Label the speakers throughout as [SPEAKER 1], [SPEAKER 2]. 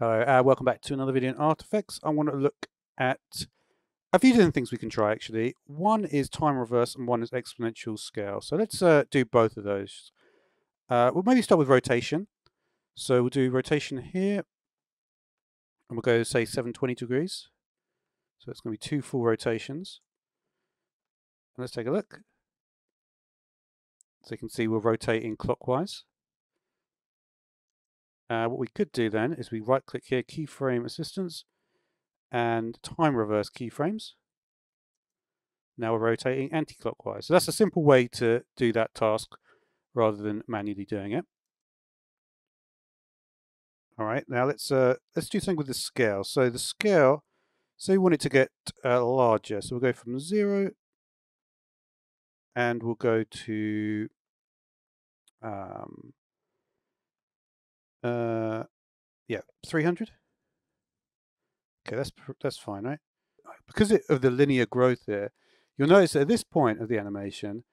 [SPEAKER 1] Hello, uh, welcome back to another video on After Effects. I want to look at a few different things we can try actually. One is time reverse and one is exponential scale. So let's uh, do both of those. Uh, we'll maybe start with rotation. So we'll do rotation here and we'll go say 720 degrees. So it's going to be two full rotations. And let's take a look. So you can see we're rotating clockwise. Uh, what we could do then is we right click here, keyframe assistance, and time reverse keyframes. Now we're rotating anti-clockwise. So that's a simple way to do that task rather than manually doing it. All right, now let's uh, let's do something with the scale. So the scale, so we want it to get uh, larger. So we'll go from zero, and we'll go to um, uh, yeah, 300. Okay, that's that's fine, right? Because of the linear growth there, you'll notice at this point of the animation,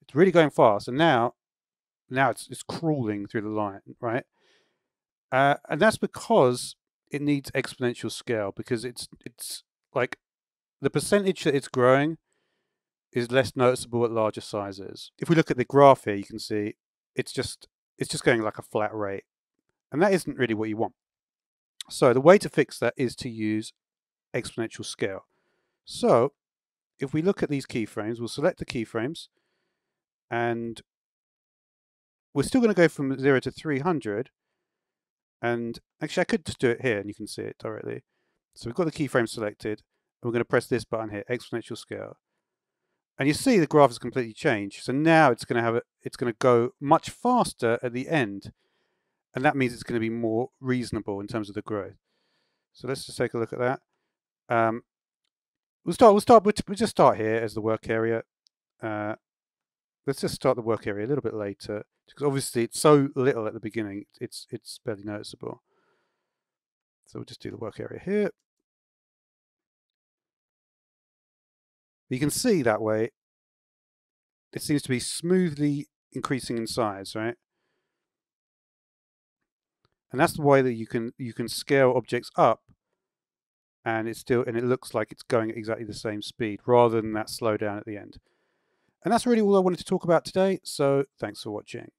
[SPEAKER 1] it's really going fast, and now, now it's it's crawling through the line, right? Uh, and that's because it needs exponential scale because it's it's like the percentage that it's growing is less noticeable at larger sizes. If we look at the graph here, you can see it's just it's just going like a flat rate. And that isn't really what you want. So the way to fix that is to use exponential scale. So if we look at these keyframes, we'll select the keyframes and we're still going to go from 0 to 300 and actually I could just do it here and you can see it directly. So we've got the keyframe selected and we're going to press this button here, exponential scale. And you see the graph has completely changed. So now it's going to have it's going to go much faster at the end and that means it's going to be more reasonable in terms of the growth. So let's just take a look at that. Um, we'll start. We'll start. We'll just start here as the work area. Uh, let's just start the work area a little bit later because obviously it's so little at the beginning. It's it's barely noticeable. So we'll just do the work area here. You can see that way. It seems to be smoothly increasing in size, right? And that's the way that you can you can scale objects up and it's still and it looks like it's going at exactly the same speed rather than that slow down at the end. And that's really all I wanted to talk about today so thanks for watching